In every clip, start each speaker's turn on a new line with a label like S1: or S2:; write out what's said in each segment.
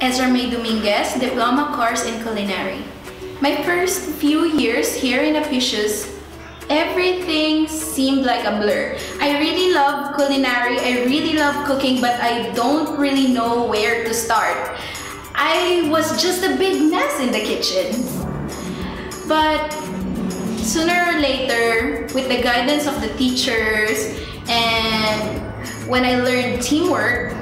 S1: Ezra May Dominguez, Diploma Course in Culinary. My first few years here in Apicius, everything seemed like a blur. I really love culinary, I really love cooking, but I don't really know where to start. I was just a big mess in the kitchen. But sooner or later, with the guidance of the teachers and when I learned teamwork,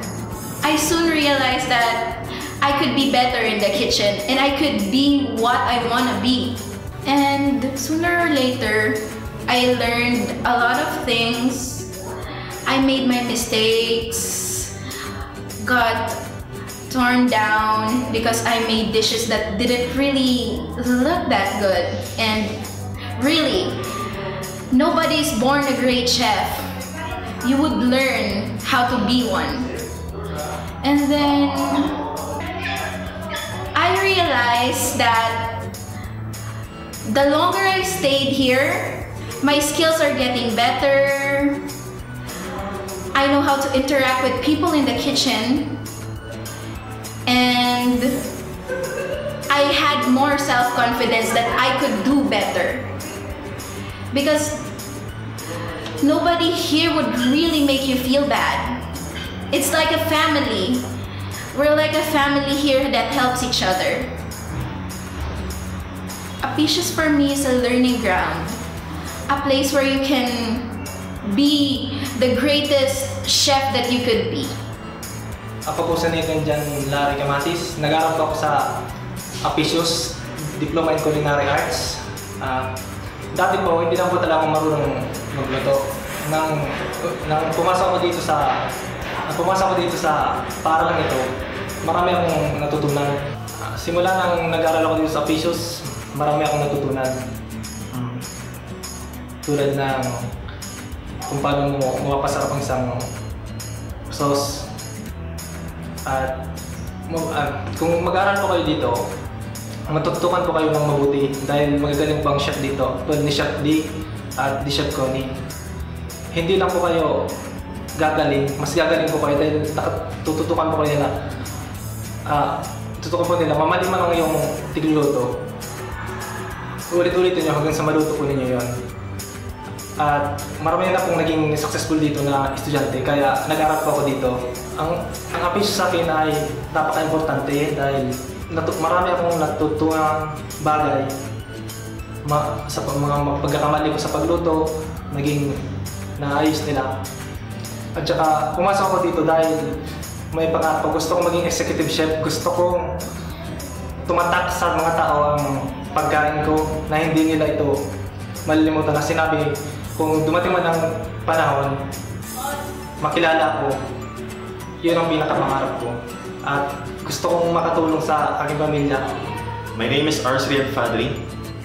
S1: I soon realized that I could be better in the kitchen and I could be what I want to be. And sooner or later, I learned a lot of things. I made my mistakes, got torn down because I made dishes that didn't really look that good. And really, nobody's born a great chef. You would learn how to be one. And then realized that the longer I stayed here, my skills are getting better. I know how to interact with people in the kitchen. And I had more self-confidence that I could do better. Because nobody here would really make you feel bad. It's like a family. We're like a family here that helps each other. Apicius for me is a learning ground. A place where you can be the greatest chef that you could be.
S2: Ako po sa Nathan Jan Larry Camatis. Nag-aaral po ako sa Apicius Diploma in Culinary Arts. Ah, dati po, hindi lang po talaga ako marunong magluto. Nang, nang pumasok ako dito sa pumasok ako dito sa paaralang ito, marami akong natutunan. Simula nang nag-aaral ako dito sa Apicius, marami akong natutunan. Mm. Tulad ng kung paano mo mapasarap ang isang sauce. At ah, kung mag-aaral po kayo dito, matutukan po kayo ng mabuti dahil magagaling pang chef dito, tulad ni Chef D at ni Chef Connie. Hindi lang po kayo gagaling, mas gagaling po kayo dahil tututukan po kayo nila. Ah, tutukan po nila, mamali man ang iyong tigluluto. Ulit-ulitin nyo hanggang sa maluto po ninyo yon. At marami na pong naging successful dito na estudyante, kaya nag-aral ako dito. Ang, ang apis sa akin ay napaka-importante dahil natu- marami akong natutunan bagay ma- sa mga pagkakamali ko sa pagluto, naging naayos nila. At saka pumasok ako dito dahil may pangarap ko. Gusto kong maging executive chef. Gusto kong tumatak sa mga tao ang pagkain ko na hindi nila ito malilimutan na sinabi kung dumating man ang panahon makilala ko yun ang pinakapangarap ko at gusto kong makatulong sa aking pamilya
S3: My name is Arsrian Fadri,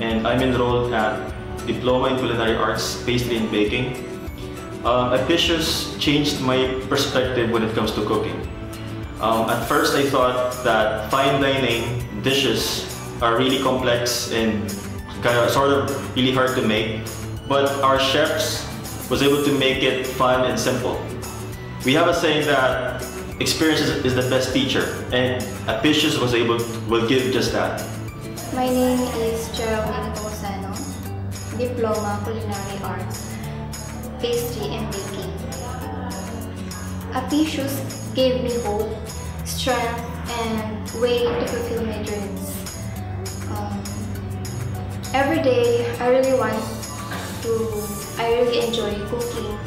S3: and I'm enrolled at Diploma in Culinary Arts, Pastry and Baking. Um, Apicius changed my perspective when it comes to cooking. Um, at first, I thought that fine dining dishes are really complex and kind of sort of really hard to make, but our chefs was able to make it fun and simple. We have a saying that experience is, the best teacher, and Apicius was able will give just that.
S4: My name is Geraldine Tosano, Diploma Culinary Arts, Pastry and Baking. Apicius gave me hope, strength, and way to fulfill my dreams. Um, every day, I really want to, I really enjoy cooking,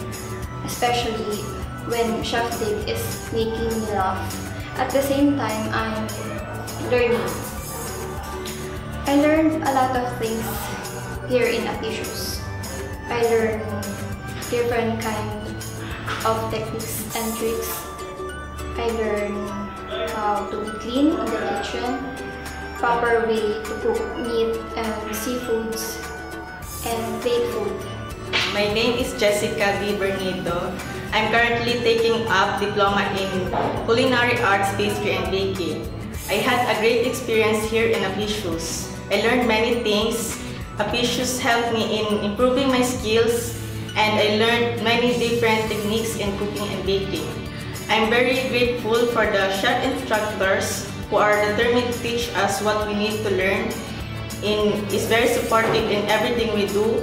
S4: especially when Chef Dick is making me laugh. At the same time, I'm learning. I learned a lot of things here in Apicius. I learned different kind of techniques and tricks. I learned how to be clean in the kitchen, proper way to cook meat and seafoods, and bake food.
S5: My name is Jessica Di Bernido. I'm currently taking up diploma in culinary arts, pastry, and baking. I had a great experience here in Apicius. I learned many things. Apicius helped me in improving my skills and I learned many different techniques in cooking and baking. I'm very grateful for the chef instructors who are determined to teach us what we need to learn, in, is very supportive in everything we do,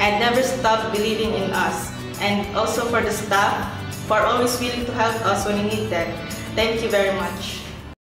S5: and never stop believing in us. And also for the staff, for always willing to help us when we need them. Thank you very much.